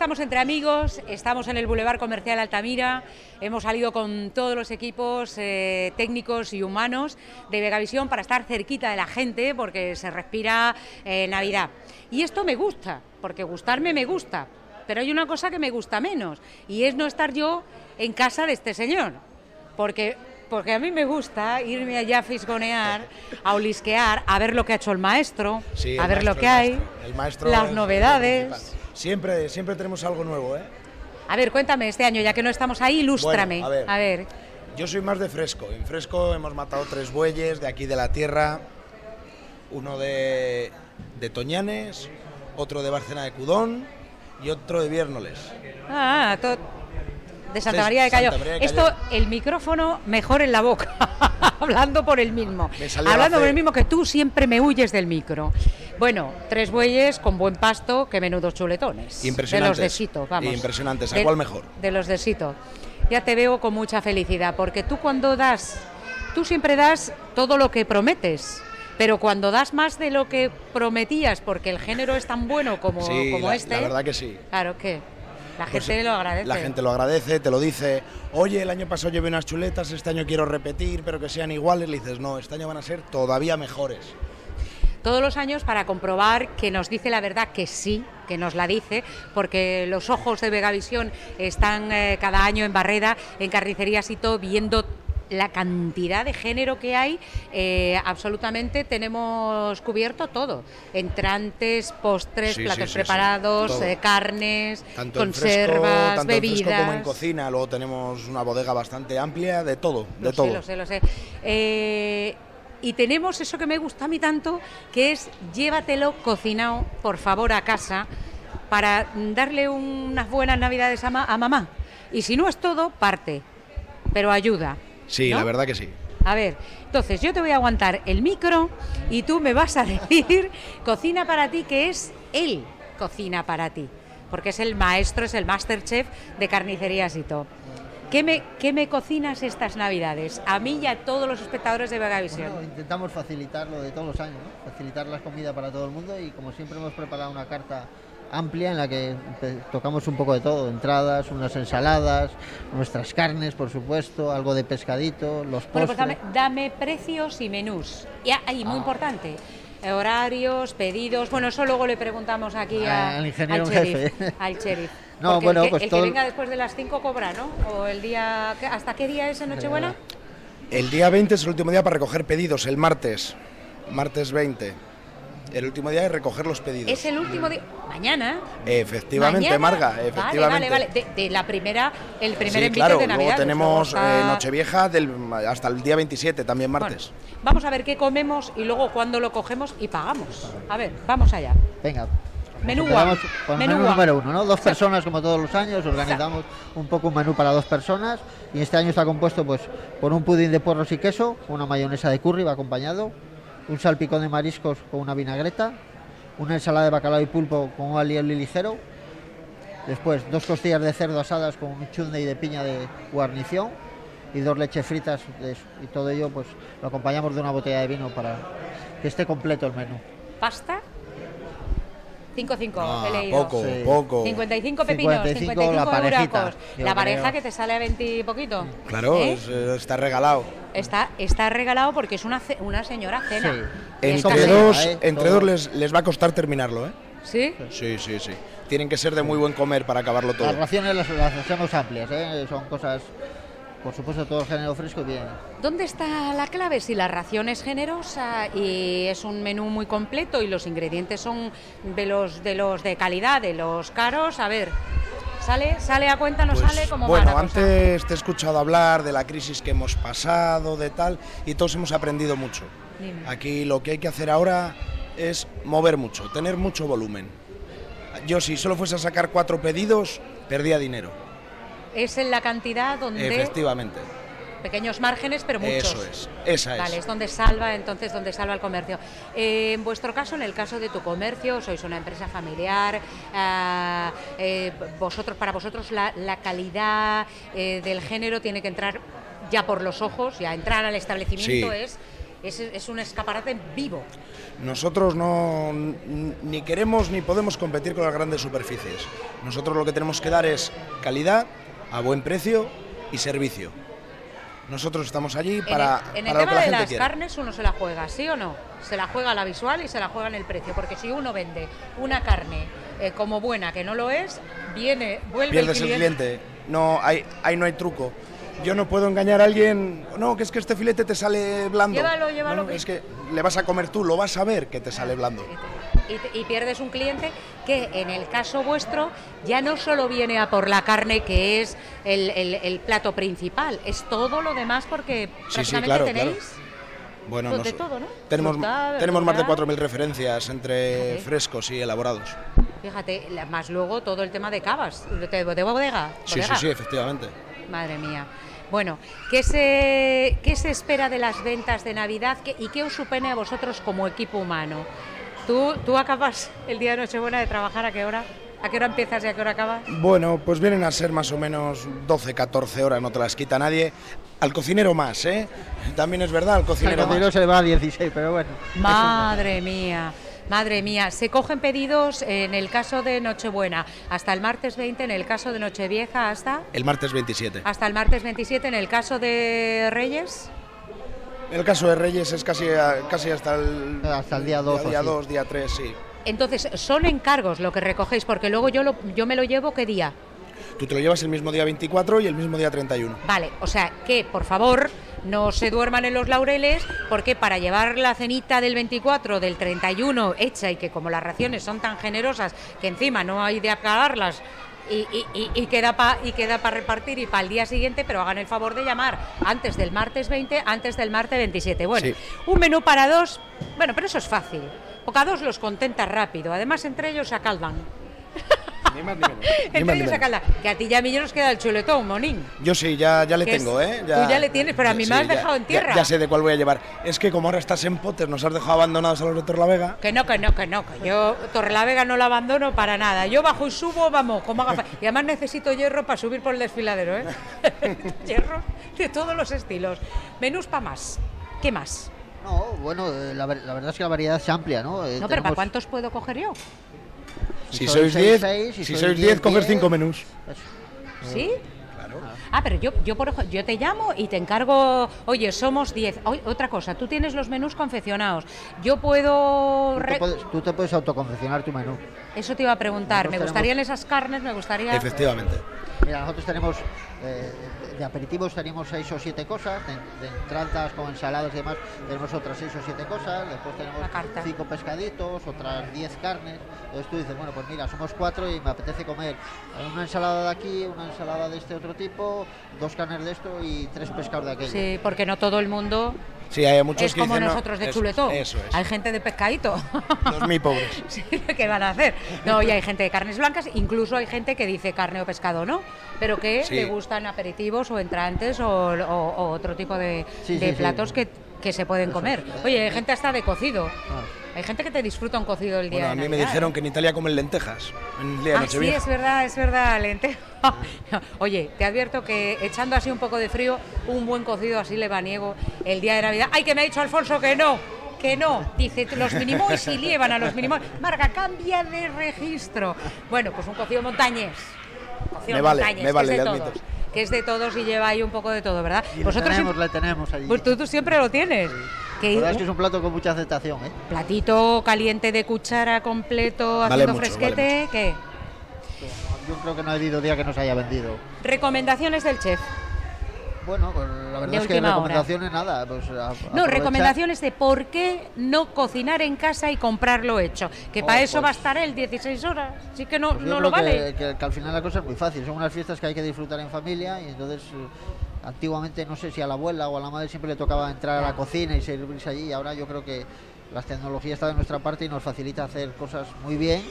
estamos entre amigos, estamos en el Boulevard Comercial Altamira, hemos salido con todos los equipos eh, técnicos y humanos de Vegavisión para estar cerquita de la gente porque se respira eh, Navidad. Y esto me gusta, porque gustarme me gusta, pero hay una cosa que me gusta menos y es no estar yo en casa de este señor, porque porque a mí me gusta irme allá a fisgonear, a olisquear, a ver lo que ha hecho el maestro, a ver lo que hay, las novedades. Siempre, siempre tenemos algo nuevo, ¿eh? A ver, cuéntame este año, ya que no estamos ahí, ilústrame. a, ver. Yo soy más de fresco. En fresco hemos matado tres bueyes de aquí de la tierra, uno de, de Toñanes, otro de Barcena de Cudón y otro de Viérnoles. Ah, todo de Santa María de Cayo. Esto, el micrófono mejor en la boca, hablando por el mismo. Hablando por el mismo que tú siempre me huyes del micro. Bueno, tres bueyes con buen pasto, que menudos chuletones. Impresionantes. De los de Sito, vamos. Impresionantes, ¿a cuál mejor? De los de Sito. Ya te veo con mucha felicidad, porque tú cuando das, tú siempre das todo lo que prometes. Pero cuando das más de lo que prometías, porque el género es tan bueno como, como este. La verdad que sí. Claro que. La pues gente lo agradece. La gente lo agradece, te lo dice. Oye, el año pasado llevé unas chuletas, este año quiero repetir, pero que sean iguales. Le dices, no, este año van a ser todavía mejores. Todos los años para comprobar que nos dice la verdad que sí, que nos la dice, porque los ojos de Vegavisión están eh, cada año en Barreda, en Carnicería Sito, viendo la cantidad de género que hay, eh, absolutamente tenemos cubierto todo. Entrantes, postres, platos preparados, eh, carnes, conservas, tanto bebidas. En fresco como en cocina, luego tenemos una bodega bastante amplia de todo, de todo. Sé, lo sé, lo sé. Eh, y tenemos eso que me gusta a mí tanto, que es llévatelo cocinado, por favor, a casa, para darle unas buenas navidades a mamá. Y si no es todo, parte, pero ayuda. Sí, la verdad que sí. A ver, entonces yo te voy a aguantar el micro y tú me vas a decir cocina para ti, que es él cocina para ti, porque es el maestro, es el masterchef de carnicerías y todo. ¿Qué me, ¿Qué me cocinas estas navidades? A mí y a todos los espectadores de Vegavisión. Bueno, intentamos facilitar lo de todos los años, facilitar la comida para todo el mundo y como siempre hemos preparado una carta amplia en la que tocamos un poco de todo, entradas, unas ensaladas, nuestras carnes, por supuesto, algo de pescadito, los postres. Bueno, pues dame, precios y menús. Y ahí, muy ah. importante, horarios, pedidos. Bueno, eso luego le preguntamos aquí ah, al ingeniero al jefe. Al sheriff. No, bueno, el que, pues el que venga después de las 5 cobra, ¿no? O el día ¿Hasta qué día es en Nochebuena? El día 20 es el último día para recoger pedidos, el martes. Martes 20. El último día es recoger los pedidos. Es el último día. Mañana. Efectivamente, Marga. Efectivamente. Vale, vale, De, la primera, el primer sí, claro, de Navidad. Luego tenemos eh, Nochevieja del, hasta el día 27, también martes. vamos a ver qué comemos y luego cuándo lo cogemos y pagamos. A ver, vamos allá. Venga. Menú, con menú, número uno, ¿no? Dos personas como todos los años, organizamos un poco un menú para dos personas y este año está compuesto pues por un pudín de porros y queso, una mayonesa de curry va acompañado, un salpicón de mariscos con una vinagreta, una ensalada de bacalao y pulpo con un alioli ligero, después dos costillas de cerdo asadas con un chutney de piña de guarnición y dos leches fritas y todo ello pues lo acompañamos de una botella de vino para que esté completo el menú. ¿Pasta? 5-5, ah, he leído. Poco, poco. 55 pepinos, 55, la parejita, La pareja que te sale a 20 y poquito. Claro, ¿Eh? Eh, está regalado. Está, está regalado porque es una, una señora cena. Entre dos, ¿eh? entre dos les, les, va a costar terminarlo, ¿eh? ¿Sí? Sí, sí, sí. Tienen que ser de muy buen comer para acabarlo todo. Las raciones las, las hacemos amplias, ¿eh? Son cosas por supuesto, todo el género fresco bien. ¿Dónde está la clave? Si la ración es generosa y es un menú muy completo y los ingredientes son de los de los de calidad, de los caros, a ver, ¿Sale, ¿Sale a cuenta, no pues, sale como Bueno, antes te he escuchado hablar de la crisis que hemos pasado, de tal, y todos hemos aprendido mucho. Aquí lo que hay que hacer ahora es mover mucho, tener mucho volumen. Yo si solo fuese a sacar cuatro pedidos, perdía dinero es en la cantidad donde... Efectivamente. Pequeños márgenes, pero muchos. Eso es, esa es. Vale, es donde salva, entonces, donde salva el comercio. Eh, en vuestro caso, en el caso de tu comercio, sois una empresa familiar, ah, eh, vosotros, para vosotros la, calidad eh, del género tiene que entrar ya por los ojos, ya entrar al establecimiento es es, un escaparate vivo. Nosotros no ni queremos ni podemos competir con las grandes superficies. Nosotros lo que tenemos que dar es calidad, a buen precio y servicio. Nosotros estamos allí para. En el, tema de las carnes uno se la juega, ¿sí o no? Se la juega la visual y se la juega en el precio, porque si uno vende una carne eh, como buena que no lo es, viene, vuelve el cliente. el cliente. No, hay, ahí no hay truco yo no puedo engañar a alguien, no, que es que este filete te sale blando. Llévalo, llévalo. es que le vas a comer tú, lo vas a ver que te sale blando. Y, pierdes un cliente que en el caso vuestro ya no solo viene a por la carne que es el, plato principal, es todo lo demás porque prácticamente tenéis... Bueno, pues todo, ¿no? Tenemos, tenemos más de 4.000 referencias entre frescos y elaborados. Fíjate, más luego todo el tema de cavas, de, de bodega. Sí, sí, sí, efectivamente. Madre mía. Bueno, ¿qué se, qué se espera de las ventas de Navidad y qué os supone a vosotros como equipo humano? ¿Tú, ¿Tú acabas el día de Nochebuena de trabajar a qué hora? ¿A qué hora empiezas y a qué hora acabas? Bueno, pues vienen a ser más o menos 12, 14 horas, no te las quita nadie. Al cocinero más, ¿eh? También es verdad, al cocinero, al cocinero se va a 16, pero bueno. Madre mía. Madre mía, se cogen pedidos en el caso de Nochebuena hasta el martes 20, en el caso de Nochevieja hasta... El martes 27. Hasta el martes 27, en el caso de Reyes... En el caso de Reyes es casi, casi hasta el, hasta el día 2. Día 2, día 3, sí. Entonces, son encargos lo que recogéis, porque luego yo, lo, yo me lo llevo, ¿qué día? Tú te lo llevas el mismo día 24 y el mismo día 31. Vale, o sea que, por favor, no se duerman en los laureles, porque para llevar la cenita del 24, del 31 hecha y que como las raciones son tan generosas que encima no hay de acabarlas y, queda para y queda para repartir y para el día siguiente, pero hagan el favor de llamar antes del martes 20, antes del martes 27. Bueno, un menú para dos, bueno, pero eso es fácil, porque a dos los contenta rápido, además entre ellos se acaldan. Ni más ni menos. que a ti ya a mí ya nos queda el chuletón, monín. Yo sí, ya, ya le tengo, ¿eh? Ya, Tú ya le tienes, pero a mí me has dejado en tierra. Ya, sé de cuál voy a llevar. Es que como ahora estás en Potes, nos has dejado abandonados a los de Torlavega. Que no, que no, que no, que yo Torlavega no la abandono para nada. Yo bajo y subo, vamos, como haga Y además necesito hierro para subir por el desfiladero, ¿eh? hierro de todos los estilos. Menús para más. ¿Qué más? No, bueno, eh, la, verdad es que la variedad es amplia, ¿no? Eh, no, pero ¿para cuántos puedo coger yo? Si, sois 10, si, sois 10, coger 5 menús. ¿Sí? Claro. Ah, pero yo, yo, por, yo te llamo y te encargo, oye, somos 10. Otra cosa, tú tienes los menús confeccionados. Yo puedo... Tú te puedes, autoconfeccionar tu menú. Eso te iba a preguntar. me gustarían esas carnes, me gustaría... Efectivamente. Mira, nosotros tenemos... Eh, de aperitivos tenemos seis o siete cosas, de, entradas con ensaladas y demás tenemos otras seis o siete cosas, después tenemos cinco pescaditos, otras diez carnes. Entonces tú dices, bueno, pues mira, somos cuatro y me apetece comer una ensalada de aquí, una ensalada de este otro tipo, dos carnes de esto y tres pescados de aquello. Sí, porque no todo el mundo Sí, hay muchos es como nosotros de chuletón. Eso es. Hay gente de pescadito. Los muy pobres. sí, ¿Qué van a hacer? No, y hay gente de carnes blancas, incluso hay gente que dice carne o pescado, ¿no? Pero que le gustan aperitivos o entrantes o, otro tipo de, platos que, se pueden comer. Oye, hay gente hasta de cocido. Ah. Hay gente que te disfruta un cocido el día bueno, a mí me dijeron que en Italia comen lentejas. En día ah, sí, es verdad, es verdad, lentejas. Oye, te advierto que echando así un poco de frío, un buen cocido así le va niego el día de Navidad. ¡Ay, que me ha dicho Alfonso que no! que no. Dice, los minimois y llevan a los minimois. Marga, cambia de registro. Bueno, pues un cocido montañés. Cocido me vale, montañés, me vale, que todos. Que es de todos y lleva ahí un poco de todo, ¿verdad? Y Vosotros tenemos, le tenemos allí. Pues tú, tú siempre lo tienes. Que, es que es un plato con mucha aceptación, ¿eh? Platito caliente de cuchara completo, haciendo fresquete, ¿qué? Yo creo que no ha habido día que nos haya vendido. Recomendaciones del chef. Bueno, pues la verdad es que recomendaciones nada. Pues, no, recomendaciones de por qué no cocinar en casa y comprarlo hecho. Que para oh, eso va a pues estar él 16 horas. Así que no, pues no lo vale. Que, que, al final la cosa es muy fácil. Son unas fiestas que hay que disfrutar en familia y entonces Antiguamente no sé si a la abuela o a la madre siempre le tocaba entrar a la cocina y servirse allí y ahora yo creo que las tecnologías están de nuestra parte y nos facilita hacer cosas muy bien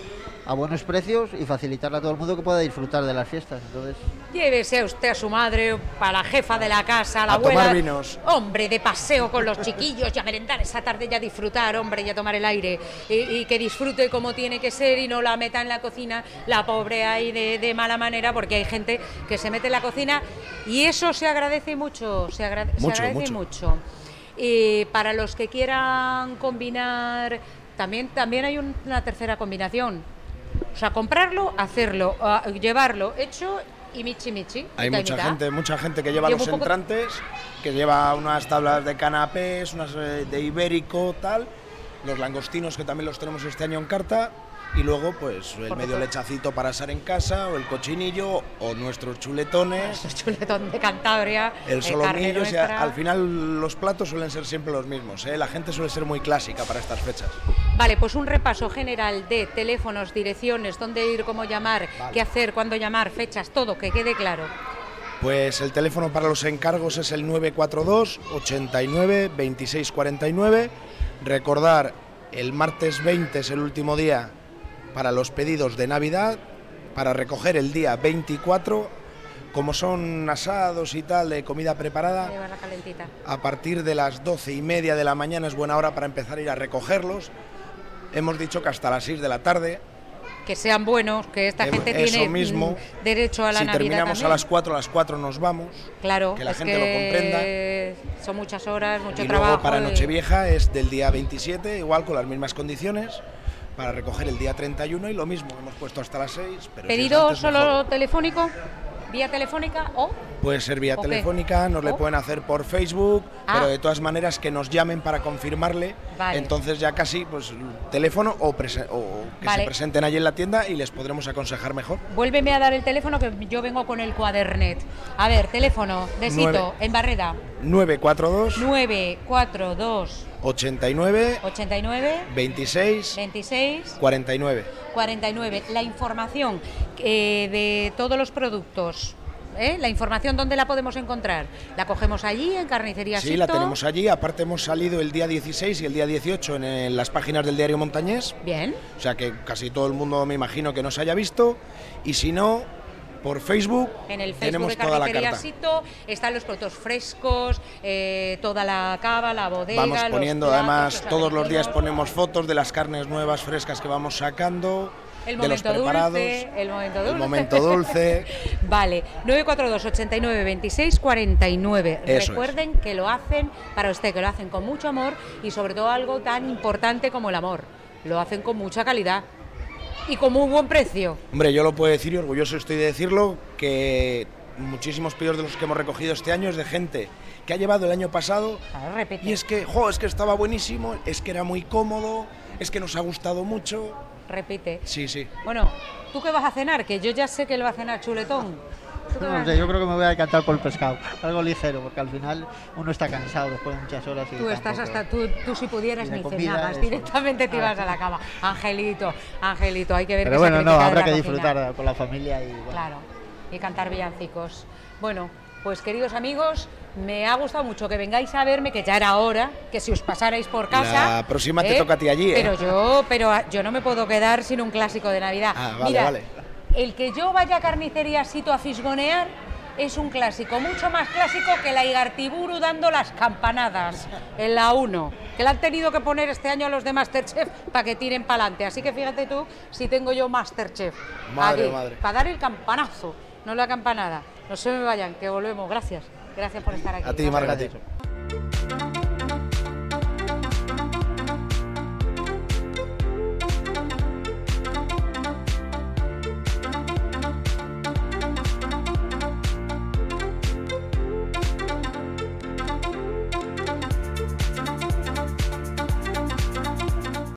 a buenos precios y facilitarle a todo el mundo que pueda disfrutar de las fiestas. Entonces, llévese usted a su madre, para la jefa de la casa, a la abuela, hombre, de paseo con los chiquillos y a merendar esa tarde ya disfrutar, hombre, y a tomar el aire. Y, que disfrute como tiene que ser y no la meta en la cocina. La pobre ahí de, mala manera porque hay gente que se mete en la cocina y eso se agradece mucho, se, agradece mucho. Y para los que quieran combinar, también, también hay una tercera combinación. O sea, comprarlo, hacerlo, ah, llevarlo hecho y michi michi. Hay mucha gente, mucha gente que lleva los entrantes, que lleva unas tablas de canapés, unas eh, de ibérico, tal, los langostinos que también los tenemos este año en carta y luego pues el medio lechacito para asar en casa o el cochinillo o nuestros chuletones. El chuletón de Cantabria el solomillo al final los platos suelen ser siempre los mismos ¿eh? la gente suele ser muy clásica para estas fechas. Vale pues un repaso general de teléfonos direcciones dónde ir cómo llamar qué hacer cuándo llamar fechas todo que quede claro. Pues el teléfono para los encargos es el 942 89 26 49 recordar el martes 20 es el último día para los pedidos de Navidad, para recoger el día 24, como son asados y tal, de comida preparada. A partir de las 12 y media de la mañana es buena hora para empezar a ir a recogerlos. Hemos dicho que hasta las 6 de la tarde. Que sean buenos, que esta gente tiene mismo. derecho a la si Navidad. Si terminamos a las 4, a las 4 nos vamos. Claro, que la gente lo comprenda. Son muchas horas, mucho y trabajo. Luego para Nochevieja es del día 27, igual con las mismas condiciones para recoger el día 31 y lo mismo, hemos puesto hasta las 6. Pero ¿Pedido solo telefónico? ¿Vía telefónica o...? Puede ser vía telefónica, nos le pueden hacer por Facebook, ah. pero de todas maneras que nos llamen para confirmarle. Entonces ya casi pues teléfono o, que se presenten allí en la tienda y les podremos aconsejar mejor. Vuélveme a dar el teléfono que yo vengo con el cuadernet. A ver, teléfono, de en Barreda. 942 942 89 89 26 26 49 49. La información eh, de todos los productos. ¿eh? La información, ¿dónde la podemos encontrar? ¿La cogemos allí, en Carnicería Sí, la tenemos allí. Aparte, hemos salido el día 16 y el día 18 en, las páginas del diario Montañés. Bien. O sea que casi todo el mundo, me imagino, que nos haya visto. Y si no, por Facebook. En el Facebook tenemos de carta. Sito están los productos frescos, eh, toda la cava, la bodega. Vamos poniendo, además, todos los días ponemos fotos de las carnes nuevas, frescas que vamos sacando. El de los preparados, dulce, el momento dulce. El momento dulce. vale, 942 89 26 49. Recuerden que lo hacen para usted, que lo hacen con mucho amor y sobre todo algo tan importante como el amor. Lo hacen con mucha calidad y con muy buen precio. Hombre, yo lo puedo decir y orgulloso estoy de decirlo, que muchísimos pedidos de los que hemos recogido este año es de gente que ha llevado el año pasado y es que, jo, es que estaba buenísimo, es que era muy cómodo, es que nos ha gustado mucho. Repite. Sí, sí. Bueno, ¿tú qué vas a cenar? Que yo ya sé que él va a cenar chuletón. No, yo creo que me voy a decantar por el pescado, algo ligero, porque al final uno está cansado después de muchas horas. Y tú estás hasta, tú, tú si pudieras ni cenabas, directamente te ibas a la cama. Angelito, Angelito, hay que ver Pero bueno, no, habrá que disfrutar con la familia y Claro, y cantar villancicos. Bueno, pues queridos amigos, me ha gustado mucho que vengáis a verme, que ya era hora, que si os pasarais por casa. La próxima te ¿eh? toca a ti allí, ¿eh? Pero yo, pero yo no me puedo quedar sin un clásico de Navidad. Ah, vale, Mira, vale el que yo vaya a carnicería Sito a fisgonear es un clásico, mucho más clásico que la Igartiburu dando las campanadas en la 1, que la han tenido que poner este año a los de Masterchef para que tiren para adelante. Así que fíjate tú si tengo yo Masterchef. Madre, madre. Para dar el campanazo, no la campanada. No se me vayan, que volvemos. Gracias. Gracias por estar aquí. A ti, Margarita.